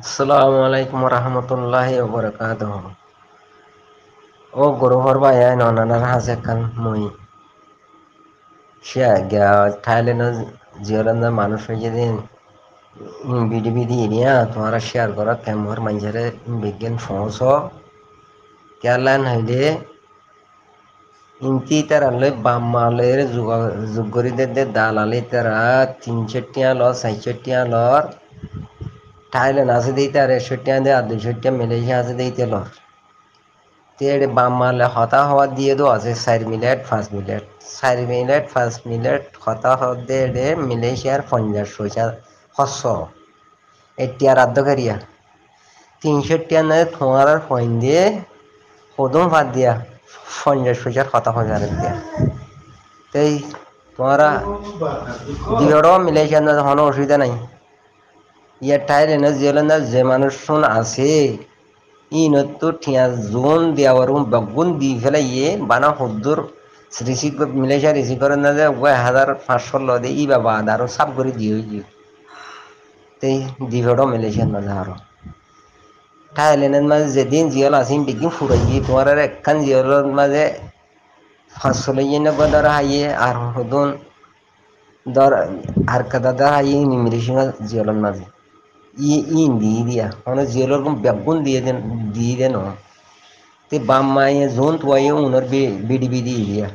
আসসালামু আলাইকুম রহমতুল্লাহি ওবরাকাতুহ ও গরুহর ভাই ননানার হাসে কান মই। সে থাইল্যান্ড জিওরান মানুষ যেদিন বিডি বিডি এরিয়া তোমার শেয়ার করা কেমর মানুষের বিজ্ঞান ফস কেলান হইলে ইন্তি তারা লই বাম মালের যুগ করি দে, দালালি তারা তিনশো টিয়া ল চারশো টিয়া লর থাইল্যান্ড আছে দিতে আর একশো টিয়া দে আর টিয়া মালয়েশিয়া আছে দিতে লর তেড়ে বাম মালে হতা হওয়া দিয়ে দো আছে চার মিনিট পাঁচ মিনিট। চার মিনিট পাঁচ মিনিট হতা হতে মালয়েশিয়ার পঞ্চাশ পয়সা হস্য এটিয়া রাদ্য করিয়া তিনশো টিয়া নয় তোমার ফোন দিয়ে কদম ভাত দিয়া পঞ্চাশ পয়সার কথা হাজার দিয়া। তাই তোমারা দুইটাও মালয়েশিয়ার না কোনো অসুবিধা নাই। ইয়ার টাইর এনে জিওলেন যে মানুষ শুন আছে ইনত ঠিয়া জোন দেওয়ার বেগুন দি ফেলে ইয়ে বানা হদ্দুর রিসিভ মালয়েশিয়া রিসিভ করেন না যে ওই হাজার পাঁচশো ল দিয়ে ই বাবা আরও সাপ করে দিয়ে হয়ে তেই দিভেড়ো মালয়েশিয়ার মাঝে আরও। থাইল্যান্ডের মাঝে যেদিন জিয়ল আসিম বেগিন ফুরাই গিয়ে তোমার আর একখান জিয়লের মাঝে পাঁচশো লইয়ে নেব ধর হাইয়ে আর হদুন ধর আর কাদা ধর হাইয়ে নিমিলিশিং জিয়লের মাঝে। ই ইন দিয়ে দিয়া মানে জিয়লের বেগুন দিয়ে দেন দিয়ে দেন তে বাম মায়ে জোন তোয়াইয়ে উনার বিডি বিডি দিয়া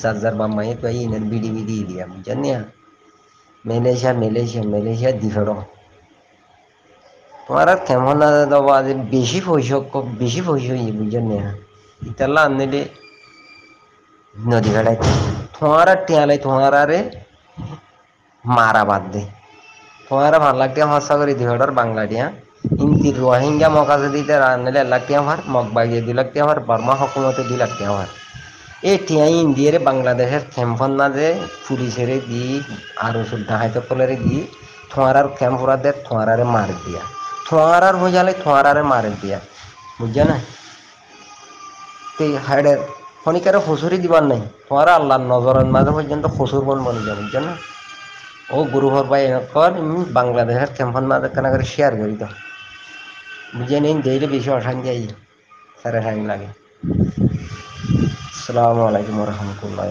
যার যার বাম মায়ে তোয়াই ইনার বিডি বিডি দিয়া বুঝছেন না মালয়েশিয়া মালয়েশিয়া মালয়েশিয়া দিফেড়ো তোমার আর কেমন না দাদা যে বেশি পয়সা বেশি পয়সা ইয়ে বুঝছেন না ইতাল্লা আনলে নদী ঘাটায় তোমার আর টিয়ালাই তোমার আরে মারা বাদ দে তোমার ভালো লাগতে হসা করে দিহড়র বাংলা দিয়া। ইন্তি রোহিঙ্গা মকাজে দিতে আনলে এক লাখ ভার মগ বাগিয়ে দুই লাখ টিয়া ভার বর্মা হকুমতে দুই লাখ টিয়া ভার এই ইন্ডিয়ারে বাংলাদেশের ক্যাম্পন না যে দি আর সুদ্ধা হাইতে ফলের দি তোমার আরে মার দিয়া আর হয়ে যালে মার দিয়া। বুঝছে না তো হাইডের খনিকারে হুসুরি দিবার নাই? তোমার আল্লাহর নজরের মাঝে পর্যন্ত হুসুর বন বনি যাবে বুঝছে না ও গুরুহর ভাই এখন বাংলাদেশের ক্যাম্পন মাঝে কেন করে শেয়ার করি তো। বুঝে নিন দিলে বেশি অশান্তি আই স্যারের হ্যাং লাগে। আসসালামু আলাইকুম রহমতুল্লাহ